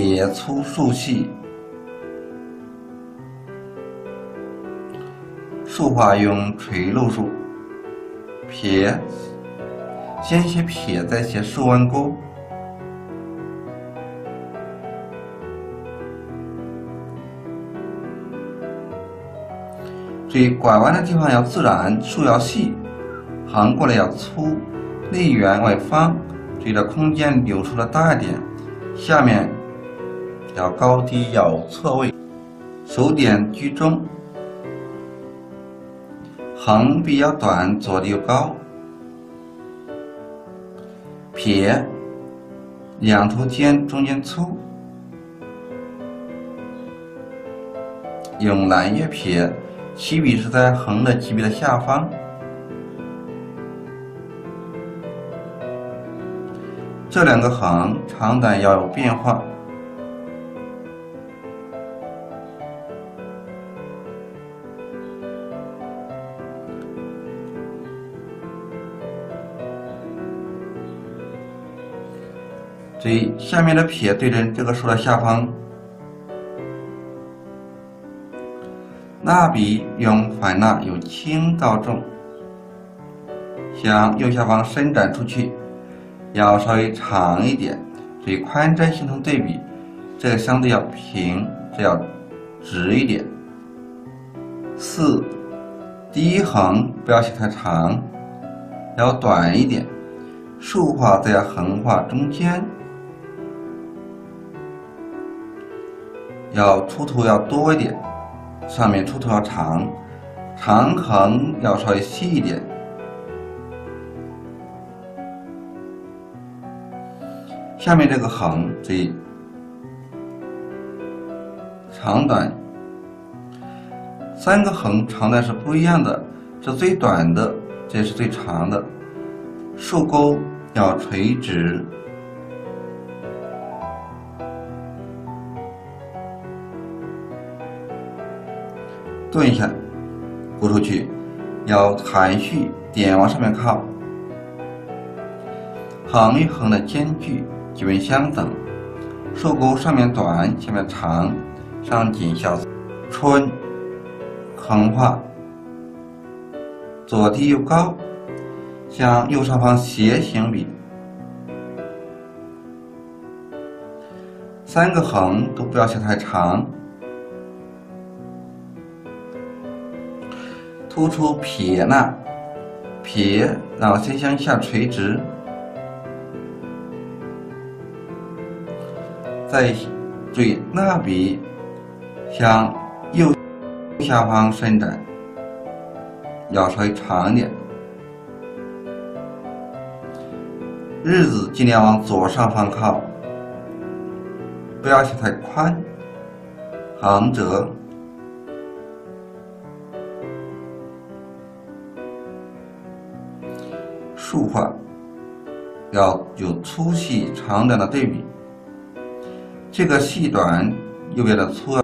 撇粗竖细，竖画用垂露竖，撇先写撇，再写竖弯钩。注意拐弯的地方要自然，竖要细，横过来要粗，内圆外方，注意的空间留出了大一点。下面要高低要错位，手点居中，横比较短，左的又高，撇两头尖，中间粗，用蓝月撇。起笔是在横的起笔的下方，这两个横长短要有变化。注意下面的撇对准这个竖的下方。蜡笔用反蜡由轻到重，向右下方伸展出去，要稍微长一点，所以宽窄形成对比，这个相对要平，这要直一点。四，第一横不要写太长，要短一点，竖画在横画中间，要出头要多一点。上面出头要长，长横要稍微细一点。下面这个横，注意长短，三个横长短是不一样的，是最短的，这是最长的。竖钩要垂直。顿一下，拨出去，要含蓄，点往上面靠。横与横的间距基本相等，竖钩上面短，下面长，上紧下松春，横画，左低右高，向右上方斜行笔，三个横都不要写太长。突出撇捺，撇然后先向下垂直，再注意捺笔向右下方伸展，要稍微长一点。日子尽量往左上方靠，不要写太宽，横折。竖画要有粗细长短的对比，这个细短右边的粗。